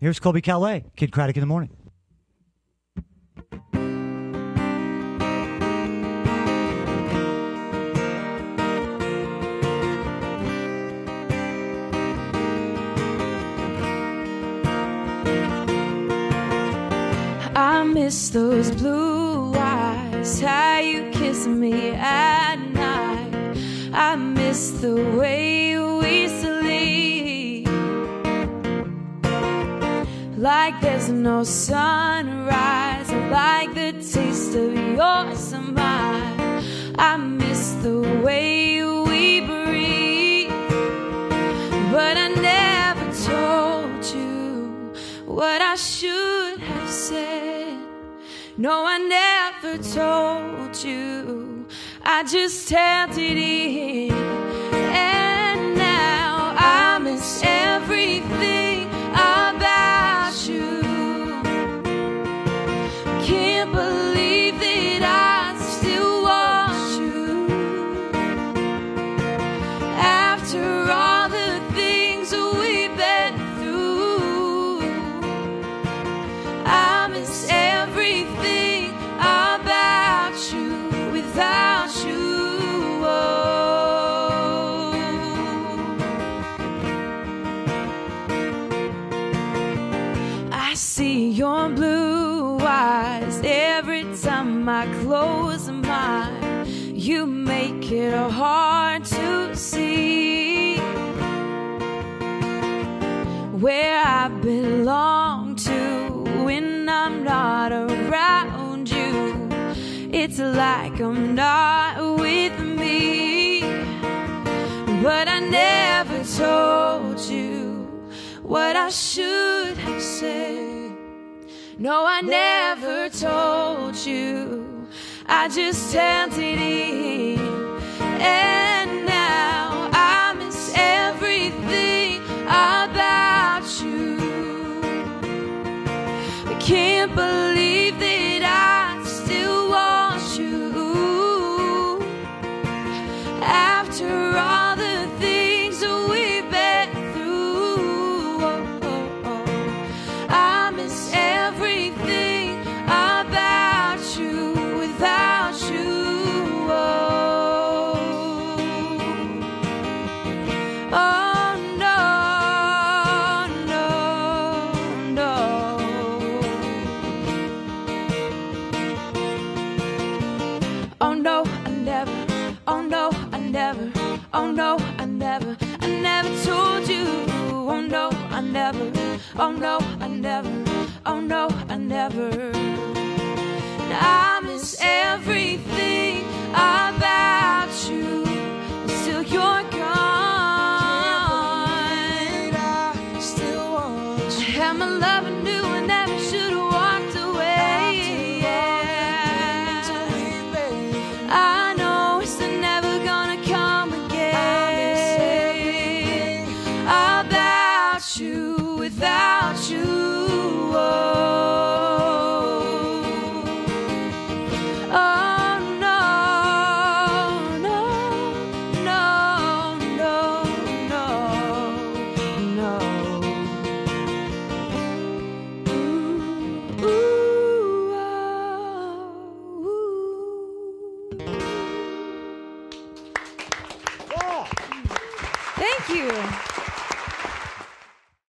Here's Colbie Caillat, Kidd Kraddick in the morning. I miss those blue eyes, how you kiss me at night. I miss the way we like there's no sunrise, like the taste of your smile. I miss the way we breathe, but I never told you what I should have said. No, I never told you. I just held it in. See your blue eyes every time I close mine. You make it hard to see where I belong to when I'm not around you. It's like I'm not what I should have said. No, I never told you. I just held it no, I never. Oh no, I never. Oh no, I never. I never told you. Oh no, I never. Oh no, I never. Oh no, I never. And I miss everything about you. Until you're gone. I still want you. Had my love and knew I I know it's never gonna come again. About you, without you. you.